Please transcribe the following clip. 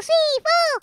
three four